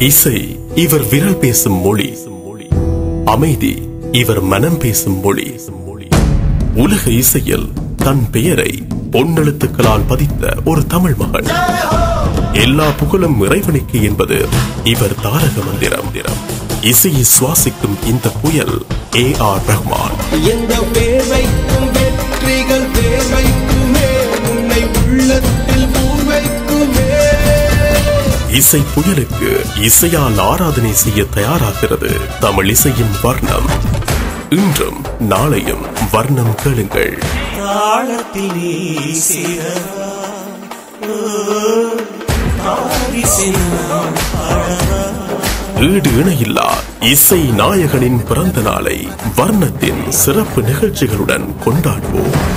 இசை இவர் விரல் பேசும் மொழி. அமைதி இவர் மனம் பேசும் மொழி. உலக இசையில் தன் பெயரை பொன்னெழுத்துக்களால் பதித்த ஒரு தமிழ் மகன். எல்லா புகழும் இறைவனுக்கு என்பது இவர் தாரக மந்திரம். இசையை சுவாசிக்கும் இந்த புயல் ஏ ஆர் ரஹ்மான். இசை புயலுக்கு இசையால் ஆராதனை செய்ய தயாராகிறது தமிழ் இசையின் வர்ணம். இன்றும் நாளையும் வர்ணம் கேளுங்கள். தாளத்தில் ஈடு இணையில்லா இசை நாயகனின் பிறந்த நாளை வர்ணத்தின் சிறப்பு நிகழ்ச்சிகளுடன் கொண்டாடுவோம்.